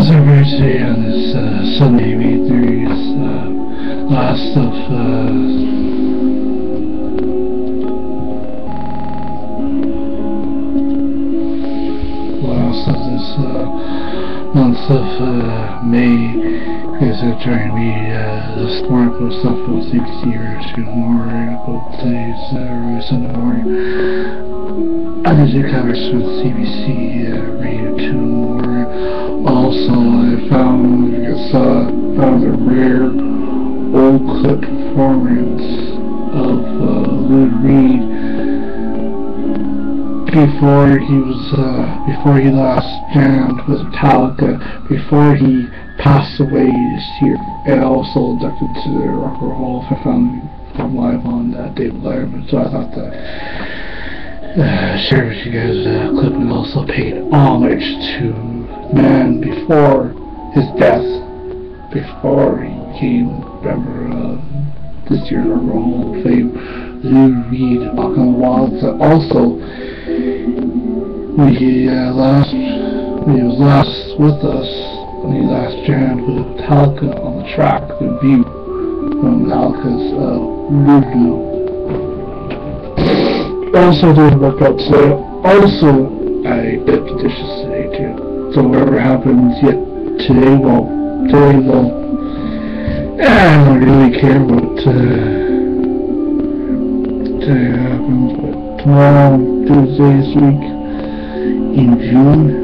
How's everybody today on this uh, Sunday, May 30th, uh, last of, uh, last of this, uh, month of, uh, May, because I'm trying to read, uh, morning about stuff about CBC or two more about today's, uh, Sunday morning. I did a cover with CBC, uh, Radio 2 Also, I found, saw, found a rare old clip performance of uh, Lou Reed before he was, uh, before he last jammed with Metallica, before he passed away this year, and also inducted to the Rock and Roll Hall. Found him live on uh, David Letterman, so I thought that uh, with you guys a clip and also paid homage to man before his death, before he became a member of this and Roll Hall of Fame, Lou Reed, Wilds. Also, when he uh, last, when he was last with us, when he last jammed with Metallica on the track, the view from Metallica's uh. Also didn't work out today. Also, I did dishes today too. So whatever happens yet today, well, today, well, I don't really care what uh, today happens, but tomorrow, Tuesday this week, in June,